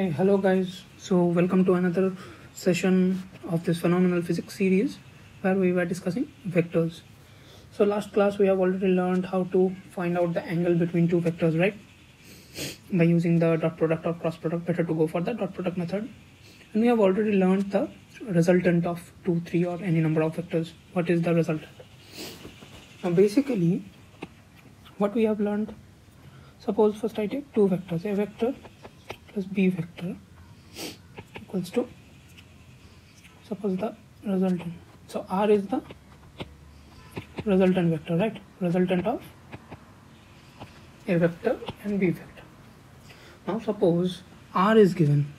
Hey, hello guys. So, welcome to another session of this phenomenal physics series where we were discussing vectors. So, last class we have already learned how to find out the angle between two vectors, right? By using the dot product or cross product, better to go for the dot product method. And we have already learned the resultant of 2, 3 or any number of vectors. What is the resultant? Now, basically, what we have learned suppose first I take two vectors a vector plus b vector equals to suppose the resultant. So r is the resultant vector right? Resultant of a vector and b vector. Now suppose r is given.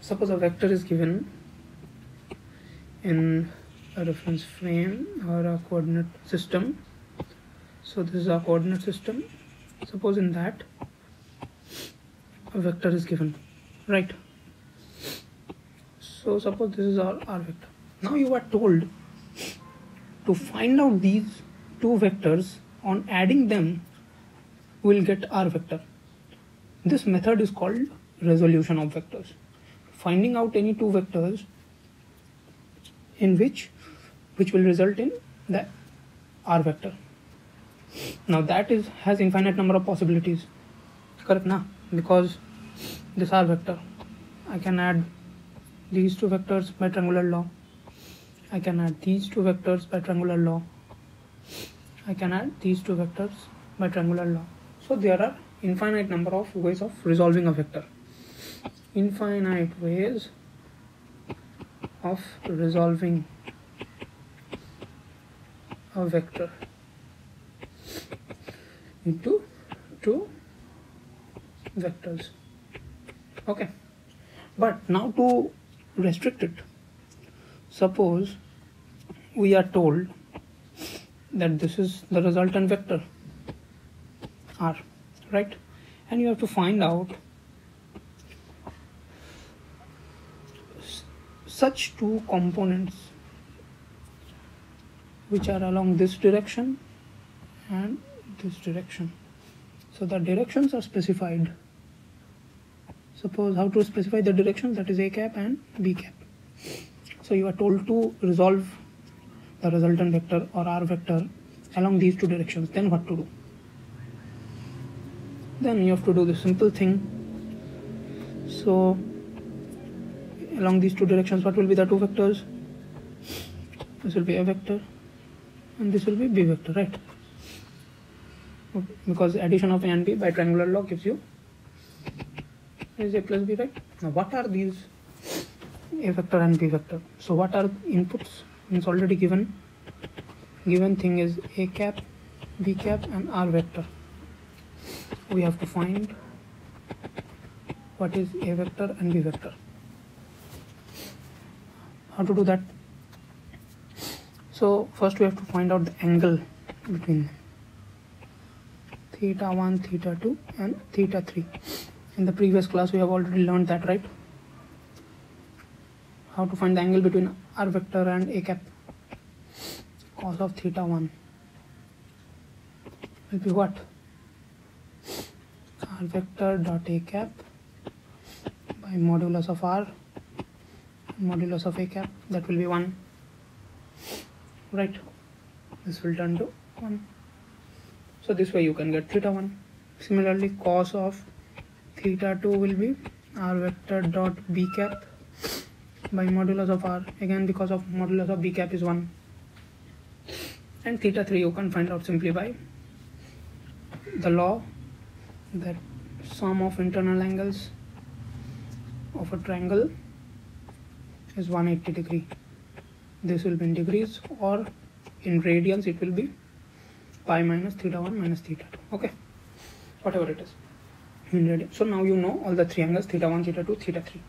Suppose a vector is given in a reference frame or a coordinate system. So this is our coordinate system. Suppose in that vector is given. Right. So suppose this is our r vector. Now you are told to find out these two vectors on adding them we'll get r vector. This method is called resolution of vectors. Finding out any two vectors in which which will result in the r vector. Now that is has infinite number of possibilities. Correct now because this r vector i can add these two vectors by triangular law. I can add these two vectors by triangular law. I can add these two vectors by triangular law. So there are infinite number of ways of resolving a vector. Infinite ways of resolving a vector into two vectors. Okay. But now to restrict it. Suppose we are told that this is the resultant vector r right? And you have to find out such two components which are along this direction and this direction. So the directions are specified suppose how to specify the directions that is a cap and b cap. So you are told to resolve the resultant vector or r vector along these two directions. Then what to do? Then you have to do the simple thing. So along these two directions what will be the two vectors? This will be a vector and this will be b vector right? Because addition of a and b by triangular law gives you is a plus b right? Now what are these? A vector and b vector. So what are inputs? It's already given. Given thing is a cap b cap and r vector. We have to find what is a vector and b vector. How to do that? So first we have to find out the angle between them theta 1 theta 2 and theta 3 in the previous class we have already learned that right? How to find the angle between r vector and a cap. Cos of theta 1 will be what? R vector dot a cap by modulus of r modulus of a cap. That will be 1 right. This will turn to 1 so this way you can get theta 1 similarly cos of theta 2 will be r vector dot b cap by modulus of r. Again because of modulus of b cap is 1 and theta 3 you can find out simply by the law that sum of internal angles of a triangle is 180 degree. This will be in degrees or in radians it will be pi minus theta 1 minus theta 2 okay. Whatever it is so now you know all the three angles theta 1 theta 2 theta 3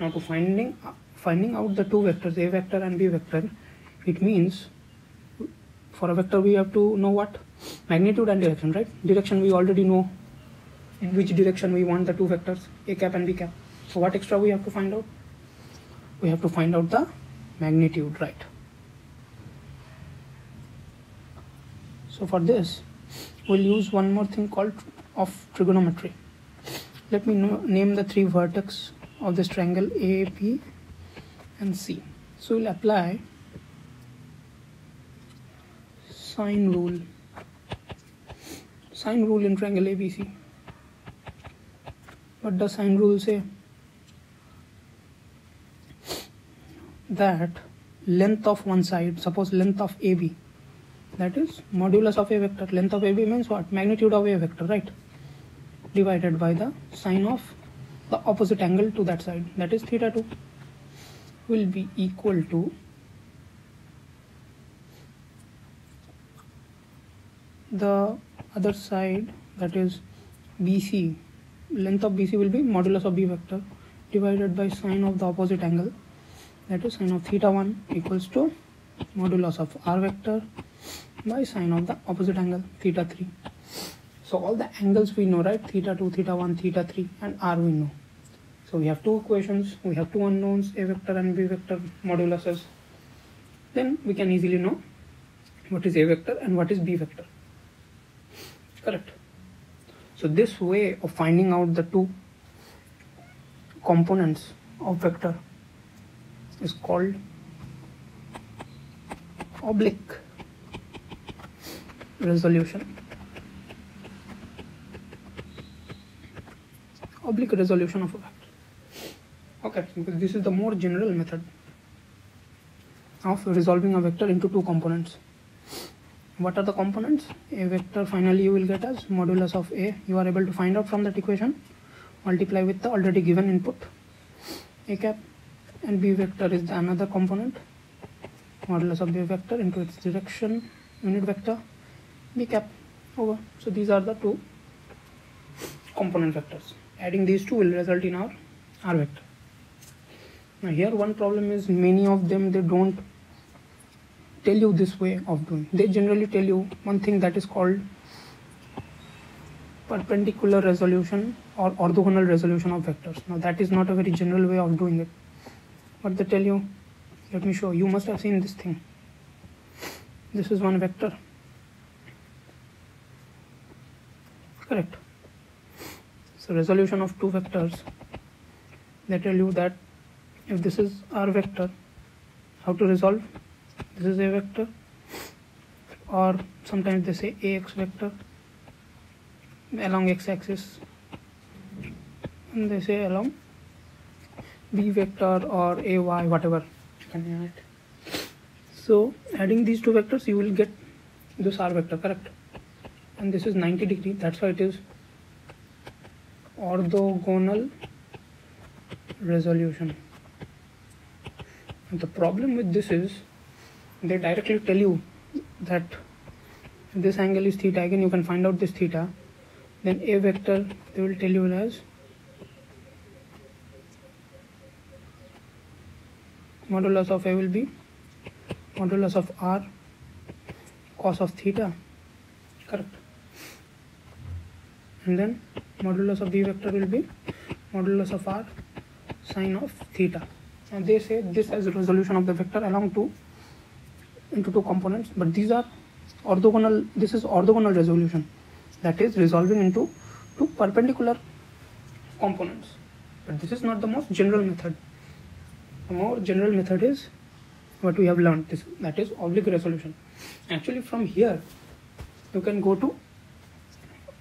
now to finding uh, finding out the two vectors a vector and b vector it means for a vector we have to know what? Magnitude and direction right? Direction we already know in which direction we want the two vectors a cap and b cap. So what extra we have to find out? We have to find out the magnitude right? So for this we'll use one more thing called of trigonometry let me know, name the three vertex of this triangle A, B and C. So we'll apply sine rule. Sine rule in triangle ABC. What does sine rule say? That length of one side, suppose length of AB, that is modulus of a vector. Length of AB means what? Magnitude of a vector, right? Divided by the sine of the opposite angle to that side, that is theta 2, will be equal to the other side that is BC length of BC will be modulus of B vector divided by sine of the opposite angle. That is sine of theta 1 equals to modulus of R vector by sine of the opposite angle theta 3 so all the angles we know right? Theta 2 theta 1 theta 3 and R we know. So we have two equations we have two unknowns A vector and B vector moduluses. Then we can easily know what is A vector and what is B vector. Correct? So this way of finding out the two components of vector is called oblique resolution oblique resolution of a vector okay because this is the more general method of resolving a vector into two components. What are the components? A vector finally you will get as modulus of a. You are able to find out from that equation multiply with the already given input a cap and b vector is the another component modulus of b vector into its direction unit vector b cap over. So these are the two component vectors adding these two will result in our r vector now here one problem is many of them they don't tell you this way of doing. They generally tell you one thing that is called perpendicular resolution or orthogonal resolution of vectors. Now that is not a very general way of doing it. But they tell you, let me show, you must have seen this thing. This is one vector. Correct. So resolution of two vectors, they tell you that if this is r vector, how to resolve? This is a vector or sometimes they say ax vector along x-axis and they say along b vector or ay whatever. You can add so adding these two vectors you will get this r vector correct? And this is 90 degree that's why it is orthogonal resolution. The problem with this is they directly tell you that this angle is theta. Again you can find out this theta. Then a vector they will tell you as modulus of a will be modulus of r cos of theta. Correct and then modulus of b vector will be modulus of r sine of theta. And they say this as resolution of the vector along two into two components but these are orthogonal this is orthogonal resolution that is resolving into two perpendicular components. But this is not the most general method. The more general method is what we have learned this that is oblique resolution. Actually from here you can go to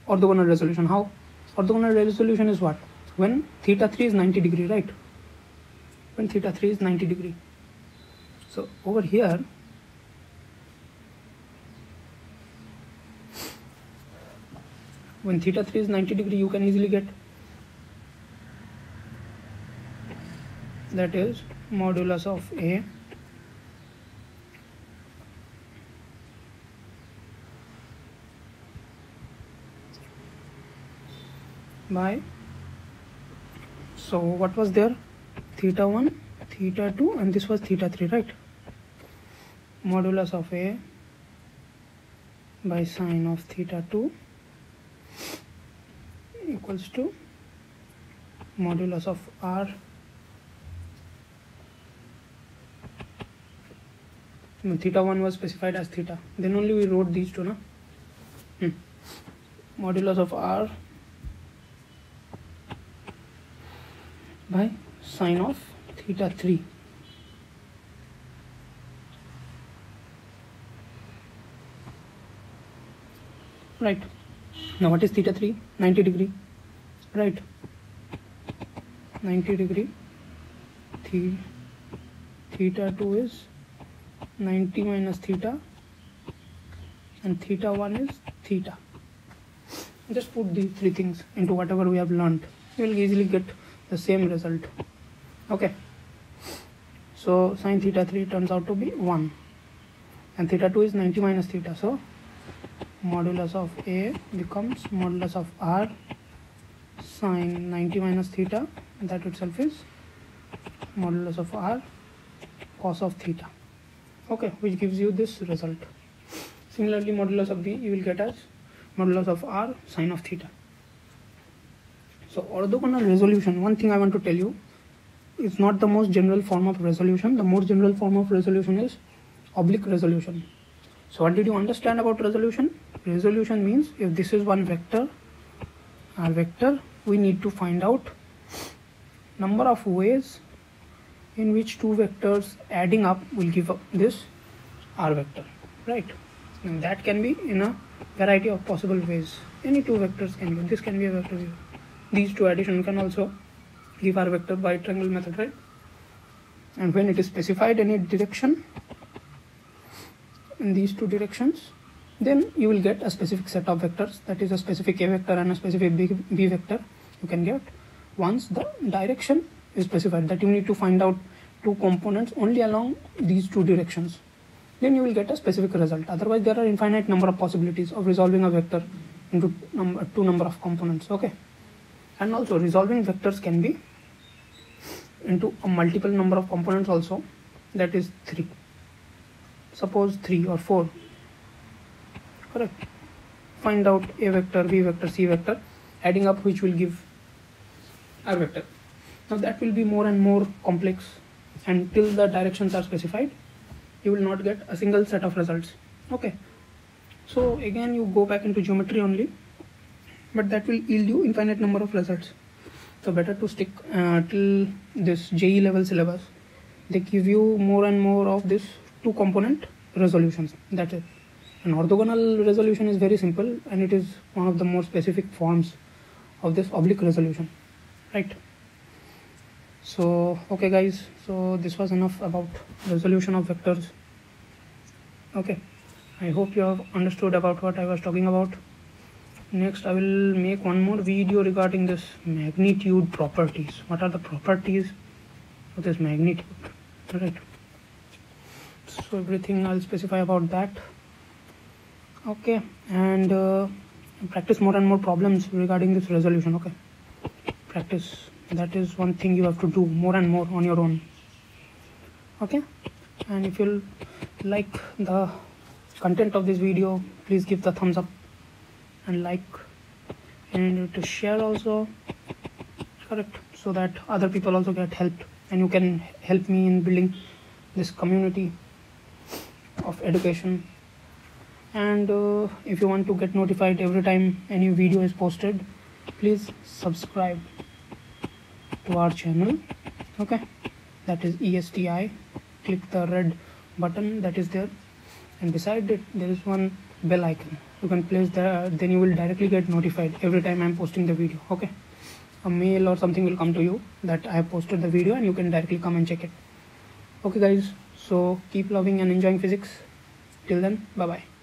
orthogonal resolution. How? Orthogonal resolution is what? When theta 3 is 90 degree right? When theta 3 is 90 degree. So over here when theta 3 is 90 degree you can easily get that is modulus of a by so what was there? Theta 1 theta 2 and this was theta 3 right? Modulus of a by sine of theta 2 equals to modulus of r theta 1 was specified as theta. Then only we wrote these two no hmm. modulus of r by sine of theta 3 right. Now what is theta 3 90 degree. Right. 90 degree. The theta 2 is 90 minus theta. And theta 1 is theta. Just put these three things into whatever we have learned. You will easily get the same result. Okay. So sine theta 3 turns out to be 1 and theta 2 is 90 minus theta. So modulus of A becomes modulus of R sine 90 minus theta. That itself is modulus of R cos of theta. Okay which gives you this result. Similarly modulus of B you will get as modulus of R sine of theta so orthogonal resolution one thing I want to tell you is not the most general form of resolution. The most general form of resolution is oblique resolution. So what did you understand about resolution? Resolution means if this is one vector our vector we need to find out number of ways in which two vectors adding up will give up this r vector right? And that can be in a variety of possible ways. Any two vectors can be. This can be a vector these two addition can also give our vector by triangle method right? And when it is specified any direction in these two directions then you will get a specific set of vectors. That is a specific a vector and a specific b, b vector you can get. Once the direction is specified that you need to find out two components only along these two directions then you will get a specific result. Otherwise there are infinite number of possibilities of resolving a vector into number, two number of components okay and also resolving vectors can be into a multiple number of components also. That is 3 suppose 3 or 4 correct. Find out a vector b vector c vector adding up which will give r vector. Now that will be more and more complex. And till the directions are specified you will not get a single set of results. Okay. So again you go back into geometry only but that will yield you infinite number of results. So better to stick uh, till this JEE level syllabus. They give you more and more of this two component resolutions. That's it. An orthogonal resolution is very simple and it is one of the more specific forms of this oblique resolution. Right? So okay guys. So this was enough about resolution of vectors. Okay. I hope you have understood about what i was talking about next i will make one more video regarding this magnitude properties. What are the properties of this magnitude? Right. So everything i'll specify about that. Okay and uh, practice more and more problems regarding this resolution okay? Practice. That is one thing you have to do more and more on your own. Okay? And if you like the content of this video please give the thumbs up and like and to share also. Correct. So that other people also get helped and you can help me in building this community of education. And uh, if you want to get notified every time any video is posted please subscribe to our channel. Okay? That is ESTI click the red button that is there. And beside it there is one bell icon you can place there then you will directly get notified every time I'm posting the video okay? A mail or something will come to you that I have posted the video and you can directly come and check it. Okay guys. So keep loving and enjoying physics. Till then bye bye